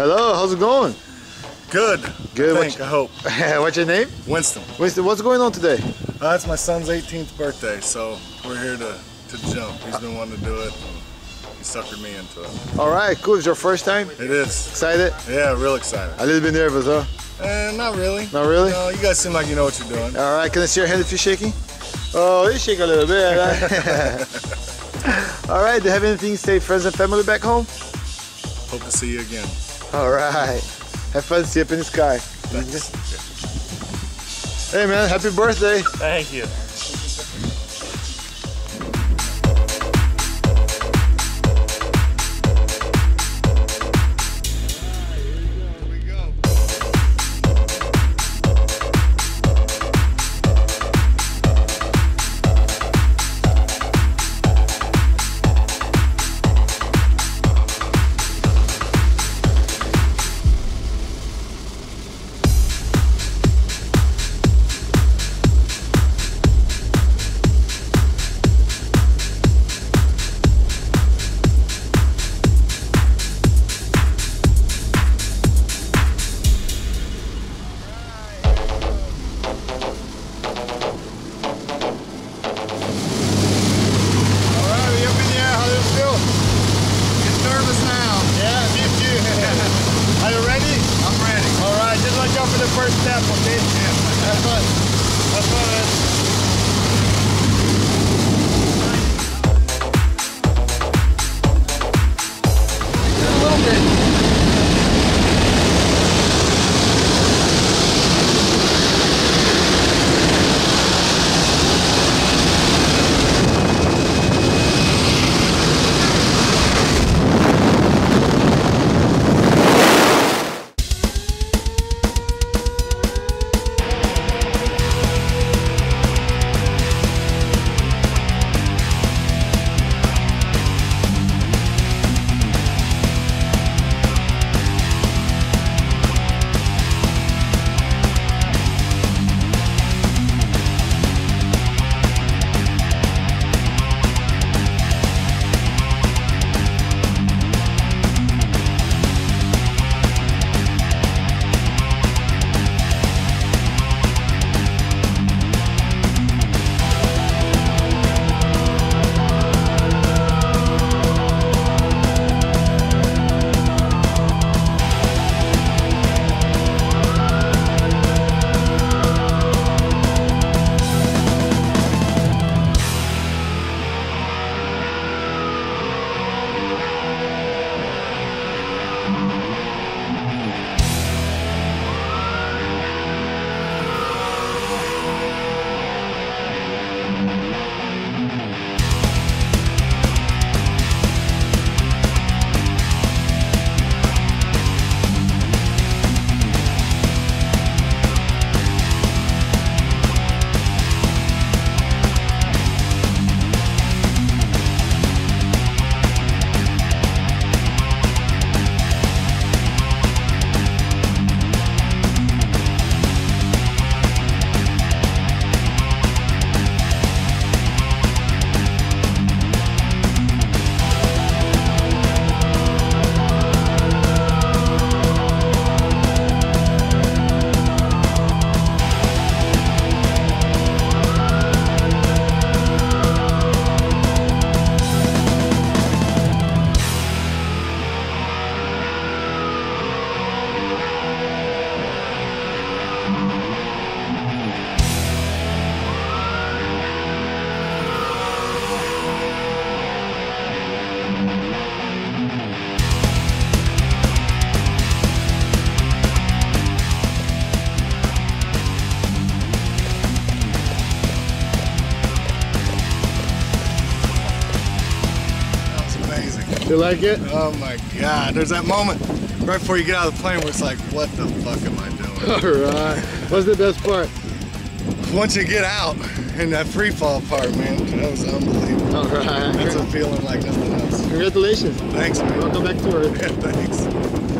Hello, how's it going? Good. Good. I, think, I hope. What's your name? Winston. Winston, what's going on today? Uh, it's my son's 18th birthday, so we're here to, to jump. He's been wanting to do it. He suckered me into it. All right, cool. It's your first time? It is. Excited? Yeah, real excited. A little bit nervous, huh? Eh, not really. Not really? No, you guys seem like you know what you're doing. All right, can I see your hand if you're shaking? Oh, you shake a little bit. All right, do you have anything to say friends and family back home? Hope to see you again. All right. Have fun, in the sky. Hey man, happy birthday. Thank you. That's amazing. You like it? Oh my God. There's that moment right before you get out of the plane where it's like, what the fuck am I doing? All right. What's the best part? Once you get out in that free fall part, man, that was unbelievable. All right. That's a feeling like nothing else. Congratulations. Thanks, man. Welcome back to Earth. Yeah, thanks.